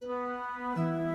Música